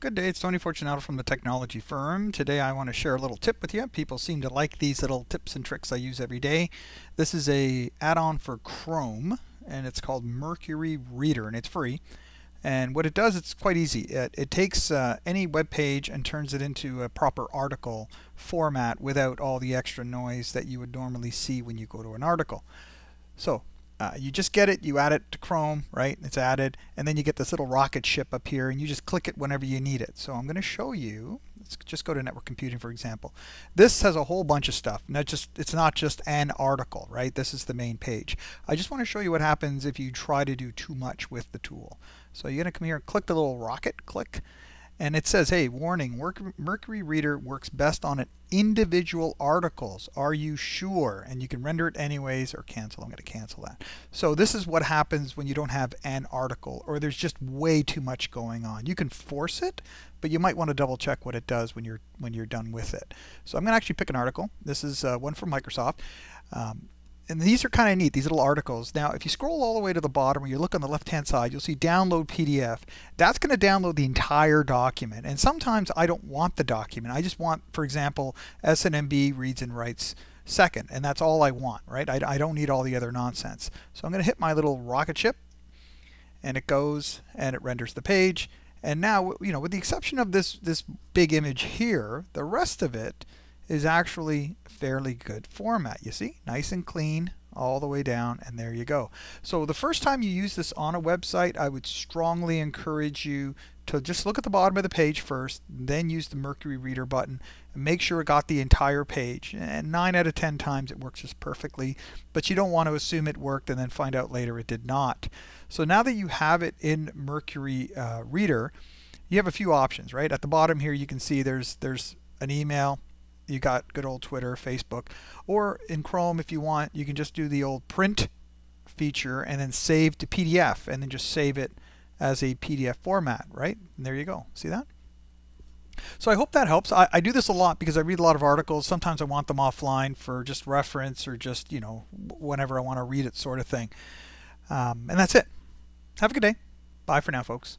Good day, it's Tony Fortunato from the Technology Firm. Today I want to share a little tip with you. People seem to like these little tips and tricks I use every day. This is a add-on for Chrome and it's called Mercury Reader and it's free. And what it does, it's quite easy. It, it takes uh, any web page and turns it into a proper article format without all the extra noise that you would normally see when you go to an article. So uh, you just get it, you add it to Chrome, right? It's added, and then you get this little rocket ship up here, and you just click it whenever you need it. So I'm going to show you. Let's just go to network computing, for example. This has a whole bunch of stuff. Not just it's not just an article, right? This is the main page. I just want to show you what happens if you try to do too much with the tool. So you're going to come here and click the little rocket, click, and it says, hey, warning, Mercury Reader works best on individual articles. Are you sure? And you can render it anyways or cancel. I'm going to cancel that. So this is what happens when you don't have an article or there's just way too much going on. You can force it, but you might want to double check what it does when you're when you're done with it. So I'm going to actually pick an article. This is uh, one from Microsoft. Um, and these are kind of neat, these little articles. Now, if you scroll all the way to the bottom, or you look on the left-hand side, you'll see download PDF. That's going to download the entire document. And sometimes I don't want the document. I just want, for example, SNMB reads and writes second, and that's all I want, right? I, I don't need all the other nonsense. So I'm going to hit my little rocket ship, and it goes and it renders the page. And now, you know, with the exception of this this big image here, the rest of it is actually fairly good format. You see, nice and clean all the way down and there you go. So the first time you use this on a website, I would strongly encourage you to just look at the bottom of the page first, then use the Mercury Reader button and make sure it got the entire page. And 9 out of 10 times it works just perfectly, but you don't want to assume it worked and then find out later it did not. So now that you have it in Mercury uh, Reader, you have a few options, right? At the bottom here you can see there's there's an email, you got good old Twitter, Facebook, or in Chrome if you want, you can just do the old print feature and then save to PDF and then just save it as a PDF format, right? And there you go. See that? So I hope that helps. I, I, do this a lot because I read a lot of articles. Sometimes I want them offline for just reference or just, you know, whenever I want to read it sort of thing. Um, and that's it. Have a good day. Bye for now, folks.